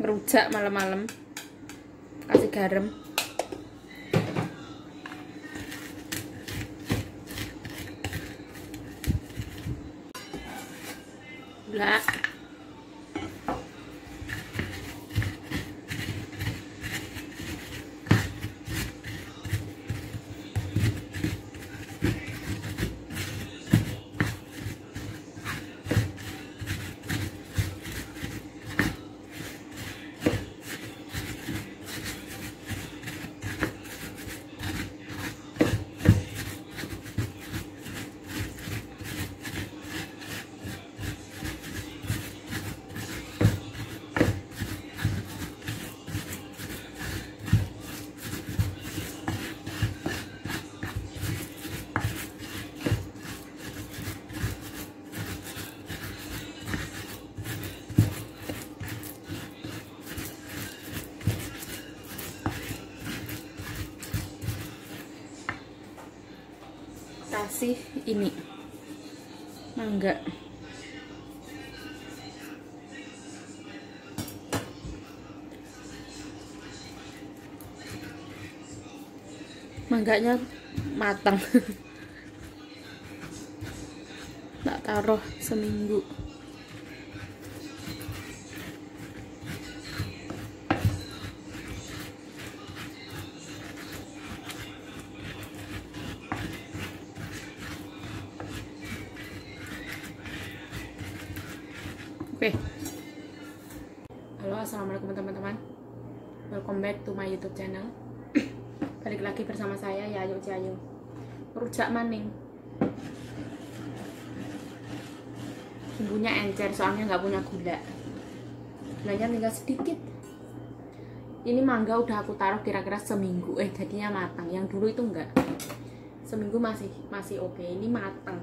ngerujak malam-malam. Kasih garam. Gula kasih ini. Mangga. Mangganya matang. Tak taruh seminggu Oke. Halo, assalamualaikum teman-teman. Welcome back to my YouTube channel. Balik lagi bersama saya Yayu Ciayu. Rujak maning. Bumbunya encer, soalnya nggak punya gula. Gulanya tinggal sedikit. Ini mangga udah aku taruh kira-kira seminggu. Eh, jadinya matang. Yang dulu itu enggak. Seminggu masih masih oke. Ini matang.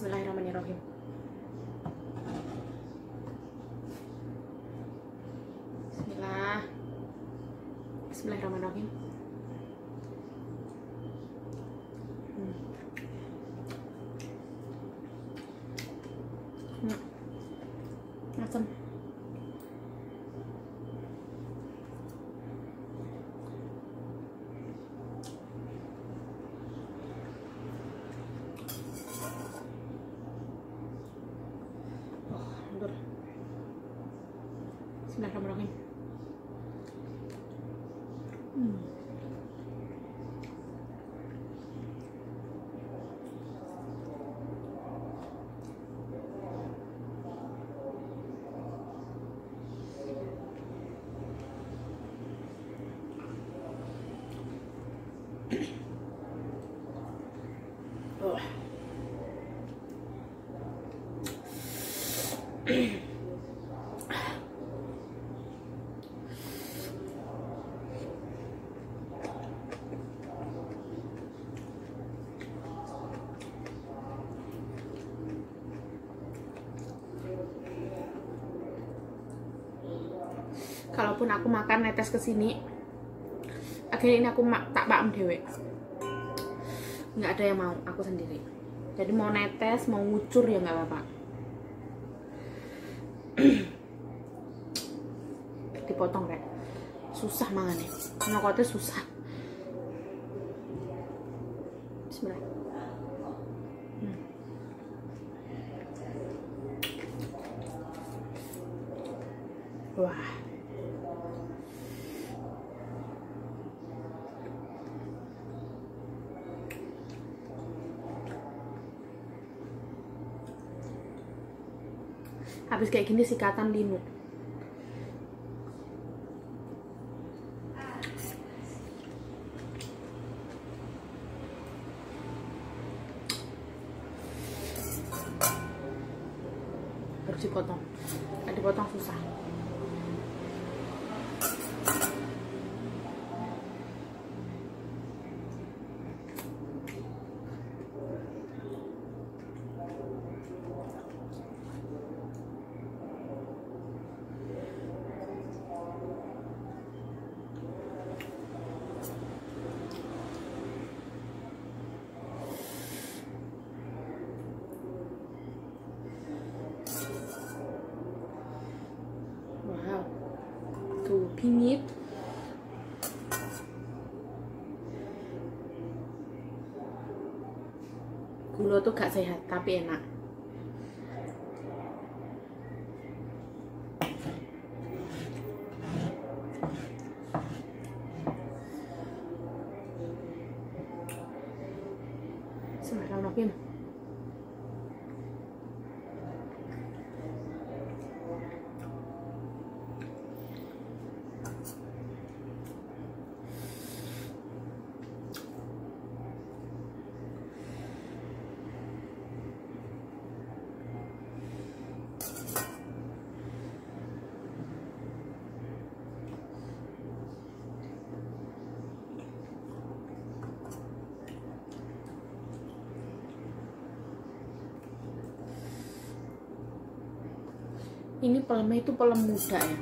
Bismillahirrahmanirrahim. Bismillah. Bismillahirrahmanirrahim. Bismillahirrahmanirrahim. Hmm. Oh. Kalaupun aku makan netes ke sini, akhirnya ini aku tak pakem dewe. Nggak ada yang mau, aku sendiri. Jadi mau netes, mau ngucur ya nggak apa-apa. dipotong rek susah mangannya nyokotnya susah Bismillah kayak gini sikatan linu bingit gula tuh gak sehat tapi enak Sembarang Novim. Ini pelemnya itu pelem muda ya.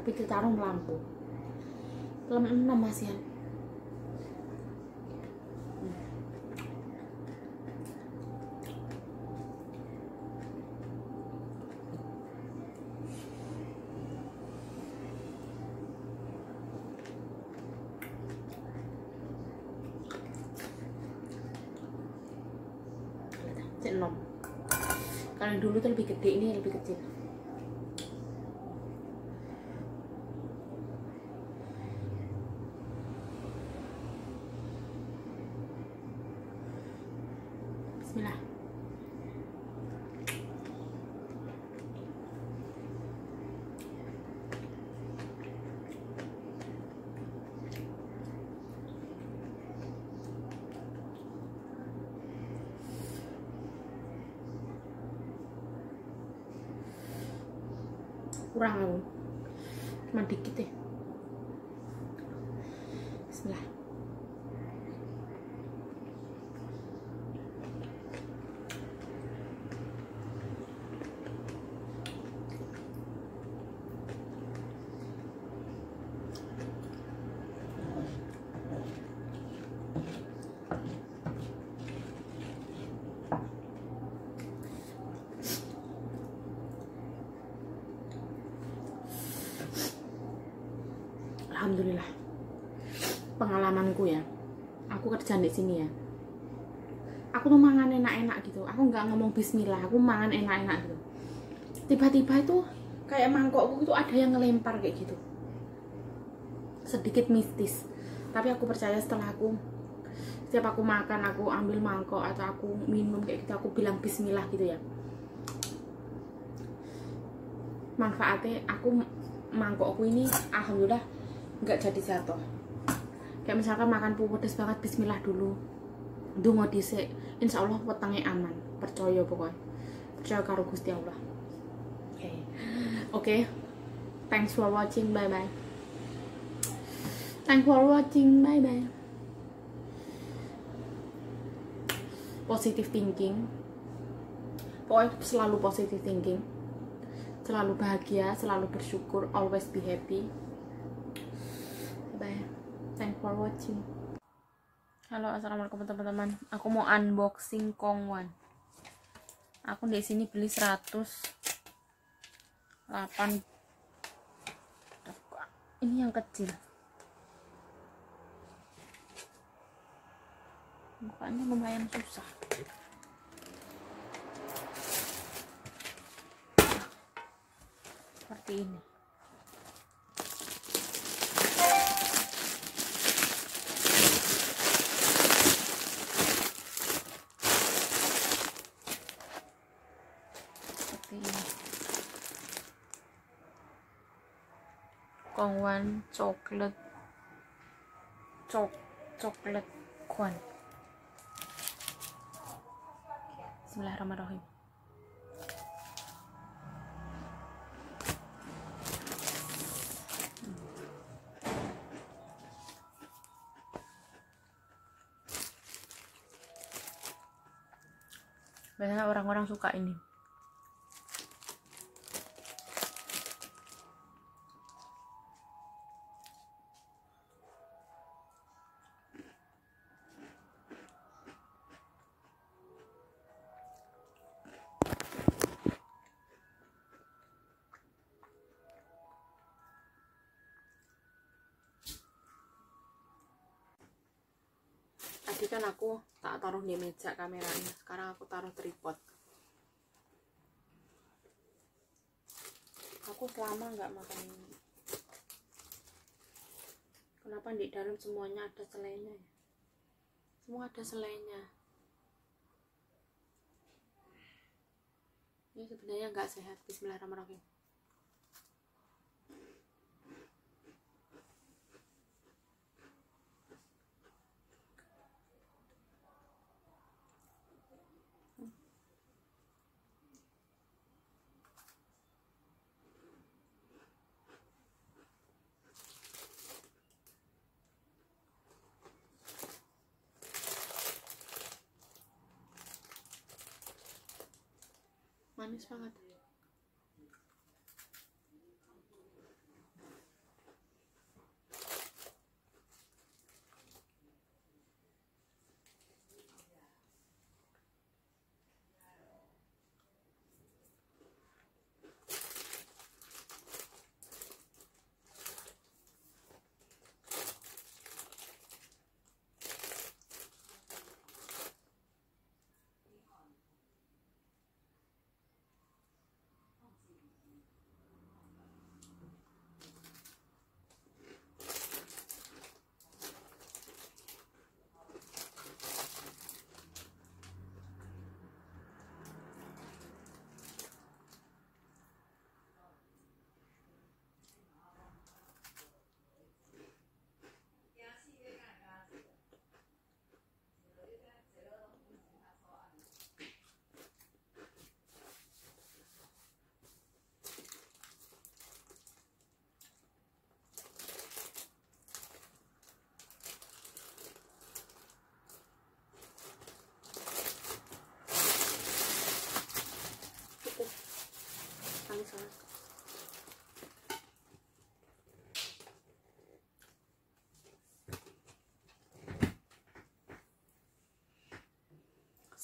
Tapi ditaruh lampu pelem 6 mas ya. Cek. Yang dulu tuh lebih gede, ini lebih kecil. Bismillah. Kurang aku. Cuma dikit ya Bismillah Alhamdulillah. Pengalamanku ya aku kerja di sini ya. Aku tuh mangan enak-enak gitu. Aku nggak ngomong bismillah aku mangan enak-enak gitu. Tiba-tiba itu kayak mangkokku itu ada yang ngelempar kayak gitu. Sedikit mistis. Tapi aku percaya setelah aku setiap aku makan aku ambil mangkok atau aku minum kayak gitu aku bilang bismillah gitu ya. Manfaatnya aku mangkokku ini alhamdulillah nggak jadi jatuh. Kayak misalkan makan pedes banget bismillah dulu. Dungo dhisik insya Allah wetenge aman percaya pokoknya percaya karo Gusti Allah. Oke. Okay. oke. Okay. thanks for watching bye bye thanks for watching bye bye positive thinking. Pokoknya selalu positive thinking. Selalu bahagia selalu bersyukur always be happy bye halo assalamualaikum teman-teman. Aku mau unboxing Kongwan aku di sini beli 108 ini yang kecil? Bukanya lumayan susah. Seperti ini seperti ini Kongwan coklat cok coklat kwan. Bismillahirrahmanirrahim. Biasanya orang-orang suka ini. Aku tak taruh di meja kameranya. Sekarang aku taruh tripod. Aku selama nggak makan ini. Kenapa di dalam semuanya ada selainya ya? Semua ada selainya. Ini sebenarnya nggak sehat. Bismillahirrahmanirrahim time is pangat.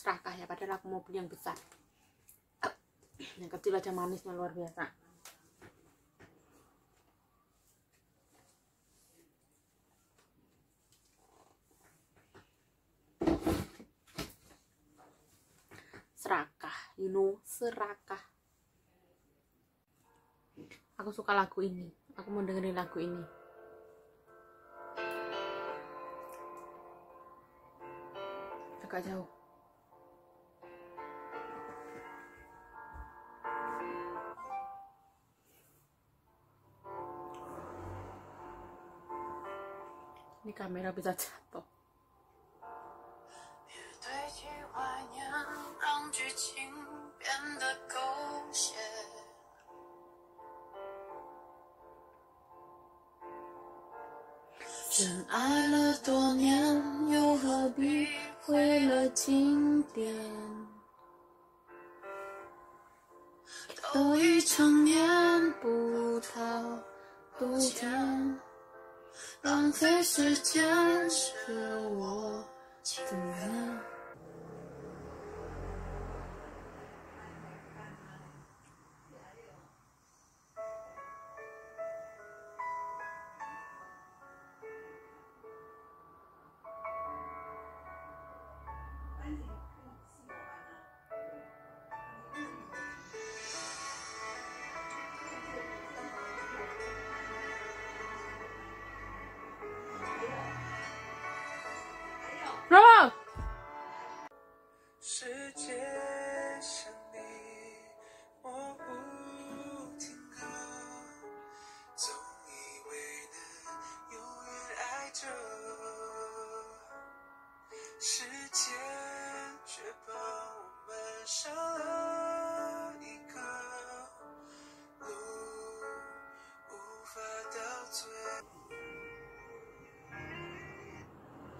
Serakah ya padahal aku mau beli yang besar. Yang kecil aja manisnya luar biasa. Serakah you know serakah. Aku suka lagu ini. Aku mau dengerin lagu ini. Agak jauh camera 包。浪费时间是我情愿。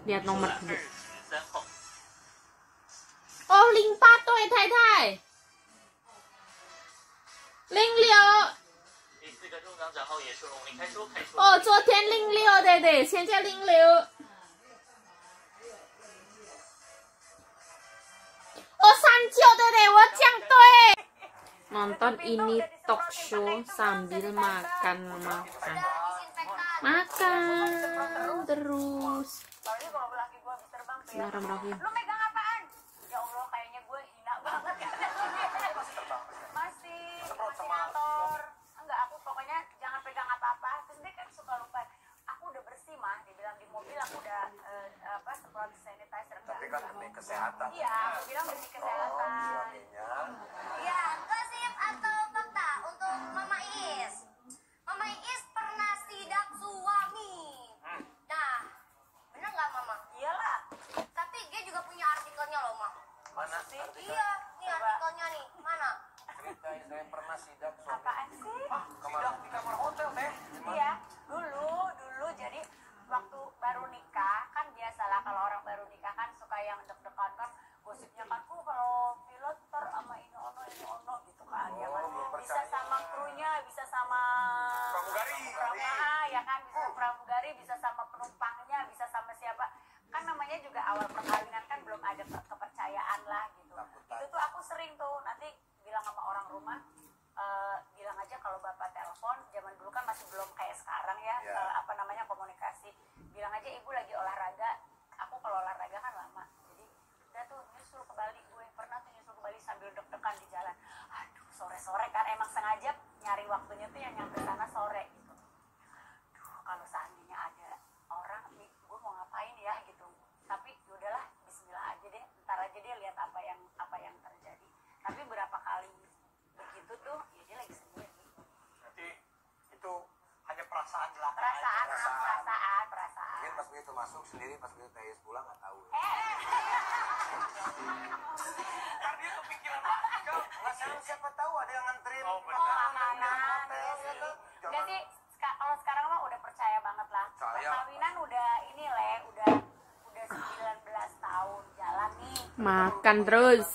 lihat nomor 二 dulu 十三号， oh link 八对太太 link 六第四个中奖奖号也是龙，你开说开说。哦昨天 link 六对对现在 link 六 oh 三九对对我讲对 nonton ini talk show sambil makan makan makan terus. Bismillahirrahmanirrahim ya. ya? lu megang apaan? Ya Allah kayaknya gue hina banget. Masih terbang. Masih masih enggak aku pokoknya jangan pegang apa-apa. Terus kan suka lupa. Aku udah bersih mah. Dibilang di mobil aku udah uh, apa semprot sanitizer. Tapi kan demi kesehatan. Iya aku bilang demi oh, iya, kesehatan. Iya. pas begitu masuk sendiri pas begitu Tayes pulang nggak tahu Karena dia kepikiran Nggak tahu siapa tahu ada yang nganterin oh, makanan. Iya. Ya kan? Enggak sih, kalau sekarang mah udah percaya banget lah. Kawinan udah ini leh, udah udah 19 tahun jalan nih. Makan terus.